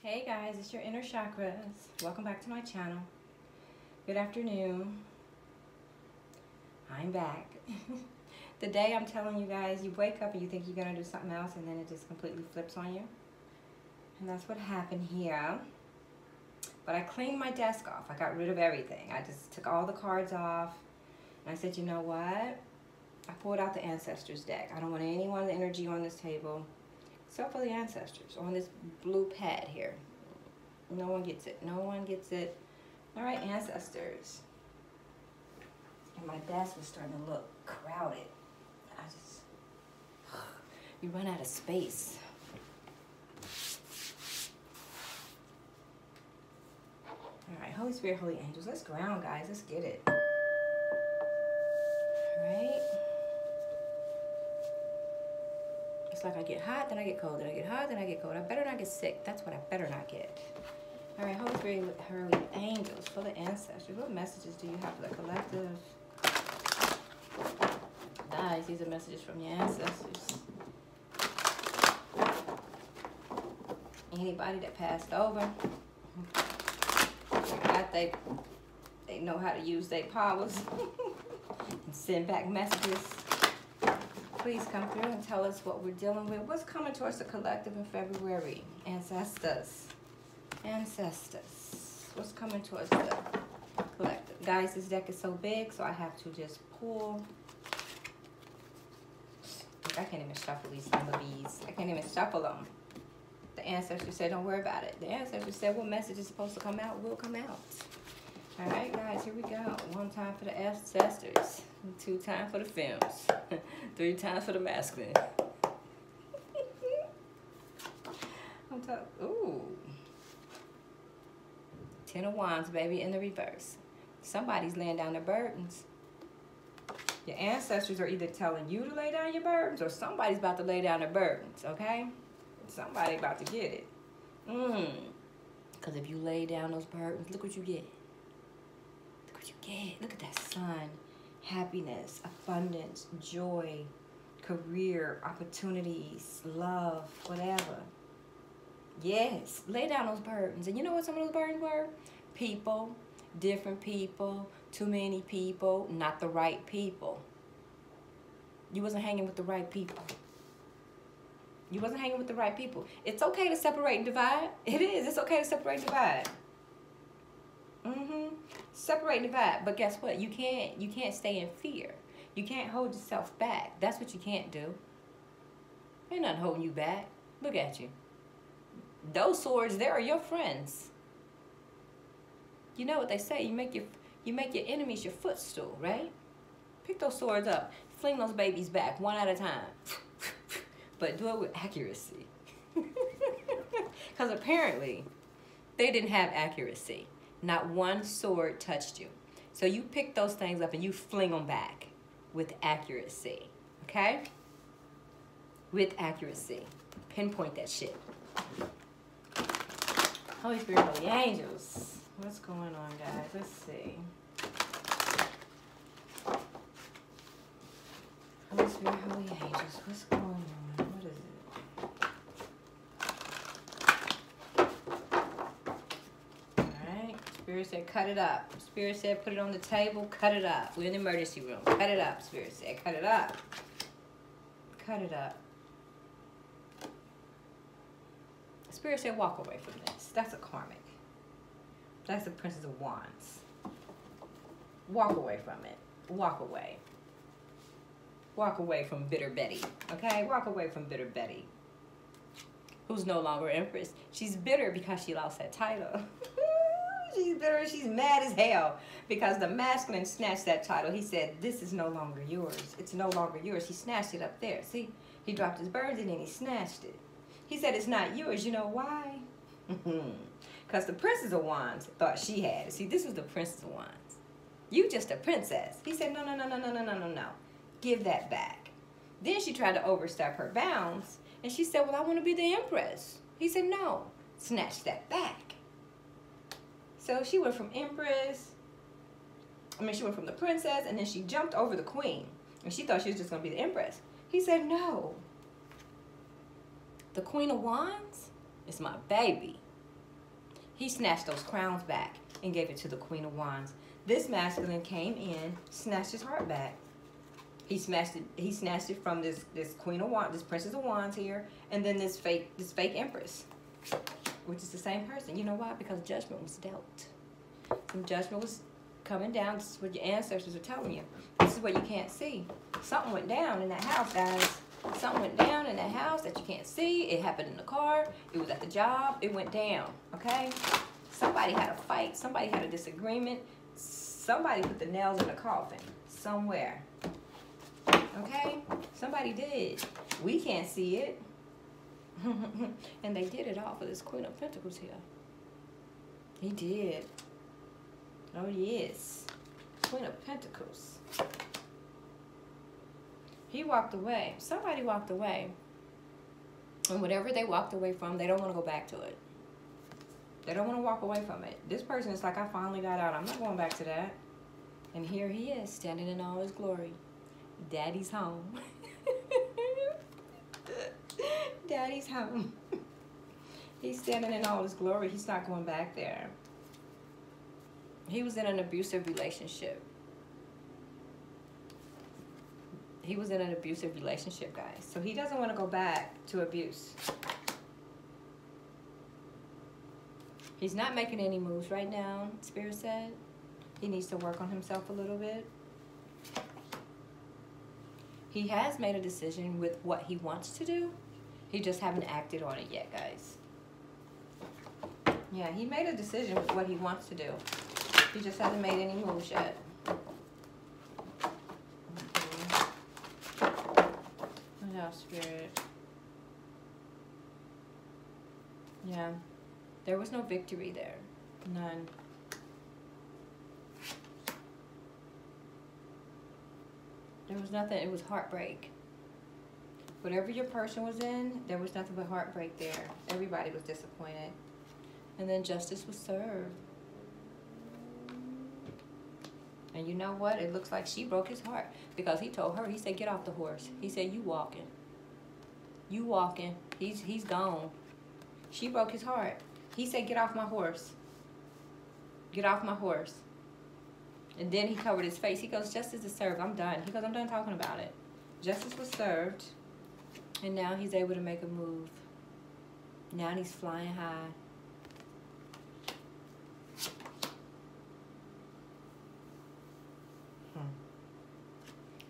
Hey guys, it's your inner chakras. Welcome back to my channel. Good afternoon. I'm back. the day I'm telling you guys, you wake up and you think you're gonna do something else and then it just completely flips on you. And that's what happened here. But I cleaned my desk off. I got rid of everything. I just took all the cards off. And I said, you know what? I pulled out the Ancestors deck. I don't want anyone's energy on this table except for the ancestors on this blue pad here. No one gets it. No one gets it. All right, ancestors. And my desk was starting to look crowded. I just, you run out of space. All right, Holy Spirit, Holy Angels, let's ground, guys. Let's get it. All right. It's like I get hot, then I get cold, then I get hot, then I get cold. I better not get sick. That's what I better not get. All right, Holy Spirit, Holy Angels, for the ancestors, what messages do you have for the collective? Guys, these are messages from your ancestors. Anybody that passed over, that they, they know how to use their powers and send back messages please come through and tell us what we're dealing with. What's coming towards the collective in February? Ancestors. Ancestors. What's coming towards the collective? Guys, this deck is so big, so I have to just pull. I can't even shuffle these number bees. I can't even shuffle them. The ancestors said, don't worry about it. The ancestors said, what message is supposed to come out will come out. All right, guys, here we go. One time for the ancestors. Two times for the films. Three times for the masculine. On top. Ooh. Ten of Wands, baby, in the reverse. Somebody's laying down their burdens. Your ancestors are either telling you to lay down your burdens or somebody's about to lay down their burdens, okay? Somebody about to get it. Mmm. Because if you lay down those burdens, look what you get. Look what you get. Look at that sun happiness, abundance, joy, career, opportunities, love, whatever. Yes, lay down those burdens. And you know what some of those burdens were? People, different people, too many people, not the right people. You wasn't hanging with the right people. You wasn't hanging with the right people. It's okay to separate and divide. It is. It's okay to separate and divide. Mm-hmm. Separate and divide. But guess what? You can't you can't stay in fear. You can't hold yourself back. That's what you can't do. Ain't nothing holding you back. Look at you. Those swords, they are your friends. You know what they say, you make your you make your enemies your footstool, right? Pick those swords up, fling those babies back one at a time. but do it with accuracy. Because apparently, they didn't have accuracy. Not one sword touched you. So you pick those things up and you fling them back with accuracy, okay? With accuracy. Pinpoint that shit. Holy Spirit, Holy Angels. What's going on, guys? Let's see. Holy Spirit, Holy Angels. What's going on? What is it? Spirit said, cut it up. Spirit said, put it on the table, cut it up. We're in the emergency room. Cut it up, Spirit said, cut it up. Cut it up. Spirit said, walk away from this. That's a karmic. That's the Princess of Wands. Walk away from it. Walk away. Walk away from Bitter Betty. Okay? Walk away from Bitter Betty. Who's no longer Empress. She's bitter because she lost that title. she's bitter. She's mad as hell because the masculine snatched that title. He said, this is no longer yours. It's no longer yours. He snatched it up there. See, he dropped his burden and then he snatched it. He said, it's not yours. You know why? Because the Princess of Wands thought she had it. See, this was the Princess of Wands. You just a princess. He said, no, no, no, no, no, no, no, no, no. Give that back. Then she tried to overstep her bounds. And she said, well, I want to be the empress. He said, no. Snatch that back. So she went from empress, I mean, she went from the princess, and then she jumped over the queen. And she thought she was just going to be the empress. He said, no. The queen of wands is my baby. He snatched those crowns back and gave it to the Queen of Wands. This masculine came in, snatched his heart back. He snatched it. He snatched it from this this Queen of Wands, this Princess of Wands here, and then this fake this fake Empress, which is the same person. You know why? Because judgment was dealt. Some judgment was coming down. This is what your ancestors are telling you. This is what you can't see. Something went down in that house, guys. Something went down in that house that you can't see. It happened in the car. It was at the job. It went down, okay? Somebody had a fight. Somebody had a disagreement. Somebody put the nails in the coffin somewhere. Okay? Somebody did. We can't see it. and they did it all for this Queen of Pentacles here. He did. Oh, yes. Queen of Pentacles. He walked away. Somebody walked away. And whatever they walked away from, they don't want to go back to it. They don't want to walk away from it. This person is like, I finally got out. I'm not going back to that. And here he is, standing in all his glory. Daddy's home. Daddy's home. He's standing in all his glory. He's not going back there. He was in an abusive relationship. He was in an abusive relationship, guys. So he doesn't want to go back to abuse. He's not making any moves right now, Spirit said. He needs to work on himself a little bit. He has made a decision with what he wants to do. He just haven't acted on it yet, guys. Yeah, he made a decision with what he wants to do. He just hasn't made any moves yet. What else, Spirit? Yeah. There was no victory there. None. There was nothing. It was heartbreak. Whatever your person was in, there was nothing but heartbreak there. Everybody was disappointed. And then justice was served. And you know what? It looks like she broke his heart because he told her, he said, get off the horse. He said, you walking. You walking. He's, he's gone. She broke his heart. He said, get off my horse. Get off my horse. And then he covered his face. He goes, justice is served. I'm done. He goes, I'm done talking about it. Justice was served. And now he's able to make a move. Now he's flying high. Hmm.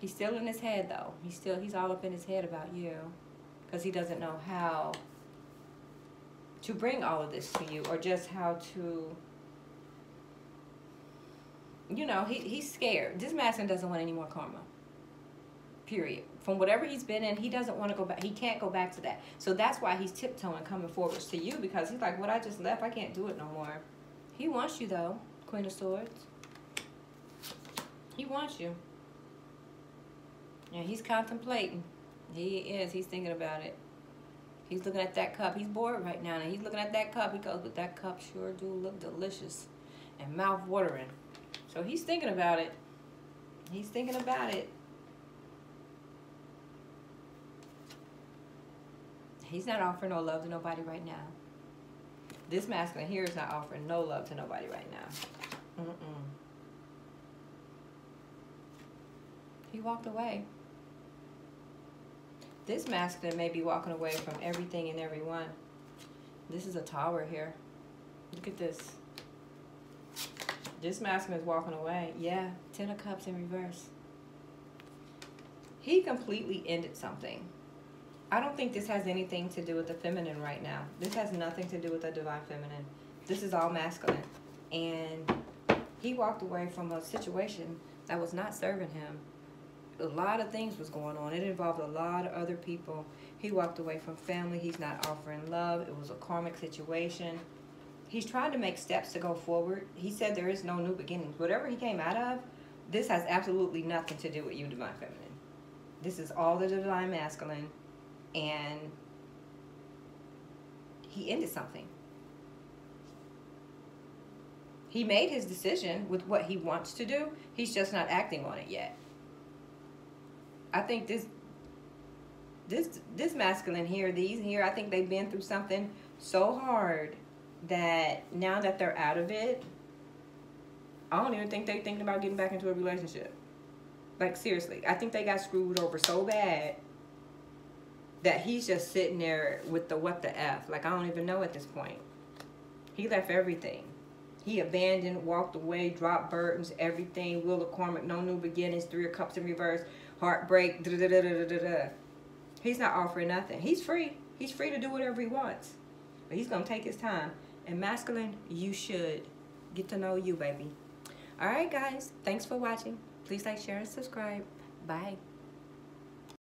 He's still in his head though. He's still he's all up in his head about you. Because he doesn't know how to bring all of this to you or just how to you know, he, he's scared. This masculine doesn't want any more karma. Period. From whatever he's been in, he doesn't want to go back. He can't go back to that. So that's why he's tiptoeing, coming forwards to you because he's like, what I just left, I can't do it no more. He wants you though, Queen of Swords. He wants you. Yeah, he's contemplating. He is. He's thinking about it. He's looking at that cup. He's bored right now. And he's looking at that cup. He goes, but that cup sure do look delicious and mouth-watering. So he's thinking about it. He's thinking about it. He's not offering no love to nobody right now. This masculine here is not offering no love to nobody right now. Mm-mm. He walked away. This masculine may be walking away from everything and everyone. This is a tower here. Look at this. This masculine is walking away. Yeah, Ten of Cups in reverse. He completely ended something. I don't think this has anything to do with the feminine right now. This has nothing to do with the divine feminine. This is all masculine. And he walked away from a situation that was not serving him. A lot of things was going on. It involved a lot of other people. He walked away from family. He's not offering love. It was a karmic situation he's trying to make steps to go forward. He said there is no new beginnings. Whatever he came out of, this has absolutely nothing to do with you, Divine Feminine. This is all the Divine Masculine, and he ended something. He made his decision with what he wants to do. He's just not acting on it yet. I think this this this masculine here, these here, I think they've been through something so hard that now that they're out of it, I don't even think they're thinking about getting back into a relationship. Like seriously, I think they got screwed over so bad that he's just sitting there with the what the F. Like I don't even know at this point. He left everything. He abandoned, walked away, dropped burdens, everything. Wheel of Karma, no new beginnings, three of cups in reverse, heartbreak, da da da da da da. He's not offering nothing. He's free. He's free to do whatever he wants. But he's gonna take his time. And masculine, you should get to know you, baby. All right, guys. Thanks for watching. Please like, share, and subscribe. Bye.